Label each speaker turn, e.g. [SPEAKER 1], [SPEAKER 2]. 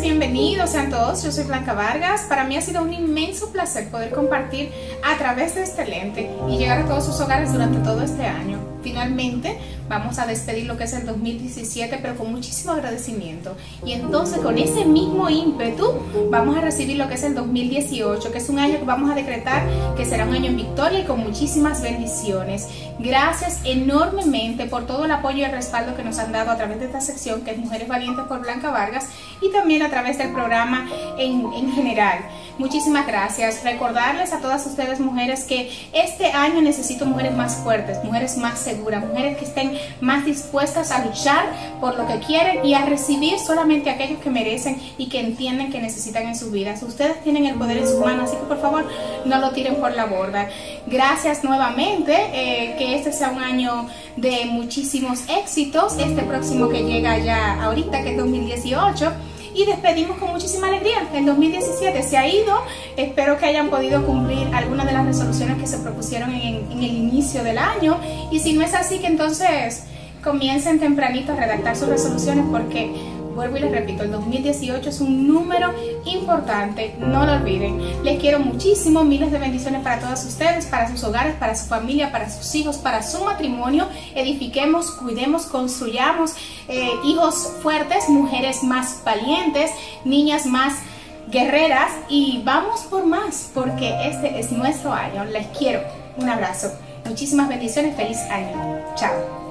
[SPEAKER 1] bienvenidos sean todos. Yo soy Blanca Vargas. Para mí ha sido un inmenso placer poder compartir a través de este lente y llegar a todos sus hogares durante todo este año. Finalmente vamos a despedir lo que es el 2017, pero con muchísimo agradecimiento. Y entonces con ese mismo ímpetu vamos a recibir lo que es el 2018, que es un año que vamos a decretar que será un año en victoria y con muchísimas bendiciones. Gracias enormemente por todo el apoyo y el respaldo que nos han dado a través de esta sección que es Mujeres Valientes por Blanca Vargas y también a través del programa en, en general. Muchísimas gracias. Recordarles a todas ustedes mujeres que este año necesito mujeres más fuertes, mujeres más seguras, mujeres que estén más dispuestas a luchar por lo que quieren y a recibir solamente aquellos que merecen y que entienden que necesitan en sus vidas. Ustedes tienen el poder en sus manos, así que por favor no lo tiren por la borda. Gracias nuevamente, eh, que este sea un año de muchísimos éxitos, este próximo que llega ya ahorita, que es 2018 y despedimos con muchísima alegría. El 2017 se ha ido, espero que hayan podido cumplir algunas de las resoluciones que se propusieron en, en, el inicio del año y si no es así que entonces comiencen tempranito a redactar sus resoluciones porque vuelvo y les repito, el 2018 es un número importante, no lo olviden. Les quiero muchísimo, miles de bendiciones para todas ustedes, para sus hogares, para su familia, para sus hijos, para su matrimonio. Edifiquemos, cuidemos, construyamos eh, hijos fuertes, mujeres más valientes, niñas más guerreras y vamos por más porque este es nuestro año. Les quiero. Un abrazo. Muchísimas bendiciones. Feliz año. Chao.